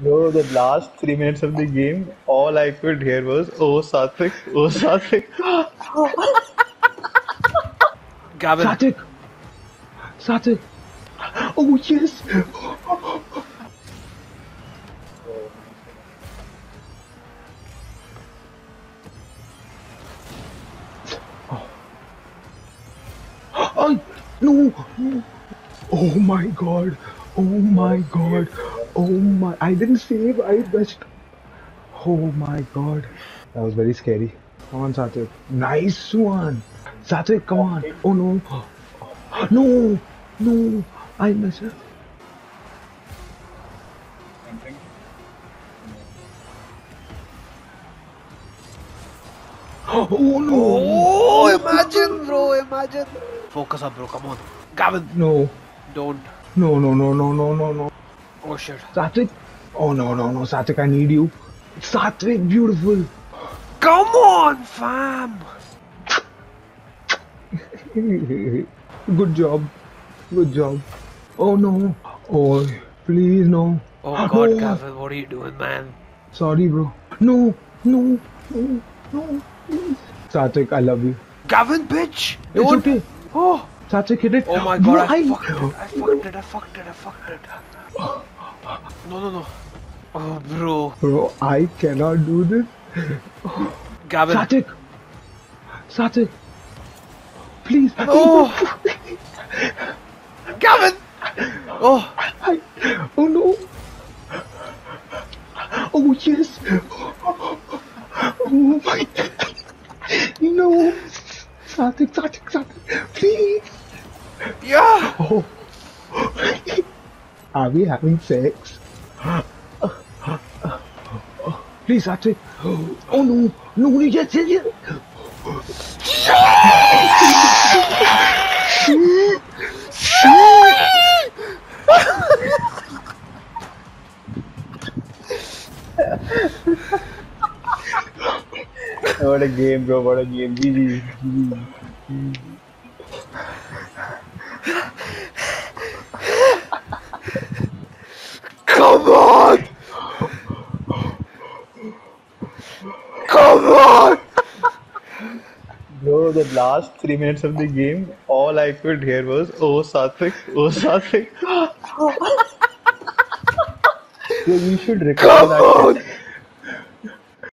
Bro, the last three minutes of the game, all I could hear was, oh, Satvik, oh, Satvik. Gavin. Satik! Satik! Oh yes! Oh no! No! Oh my god! Oh my god! Oh my! I didn't save. I just. Oh my god! That was very scary. Come on, Satik. Nice one. Satik, come on. Oh no. No. No. I messed up. Oh no. Oh, imagine, bro, imagine. Focus up, bro, come on. Gavin, No. don't. No, no, no, no, no, no, no. Oh shit. Satik. Oh no, no, no. Satik, I need you. Satik, beautiful. Come on, fam. Good job. Good job. Oh no. Oh, please no. Oh god, Gavin, what are you doing, man? Sorry, bro. No, no, no, no, please. Satik, I love you. Gavin, bitch! It's Don't. okay. Oh. Satik, hit it. Oh my god, I Why? fucked it, I fucked it, I fucked it, I fucked it. Oh. No, no, no. Oh, bro. Bro, I cannot do this. Gavin. Satik. Satik. Please. Oh! Gavin! Oh! I, oh no. Oh yes. Oh my. No. Satik, Satik, Satik. Please. Yeah! Oh. Are we having sex? Please, Satik. Oh no. No, yes, yes, yes. What a game, bro, what a game. GG. GG. Come on! Come on! Bro, the last three minutes of the game, all I could hear was, oh, Satvik, oh, Satvik. Bro, you should record Come that. on!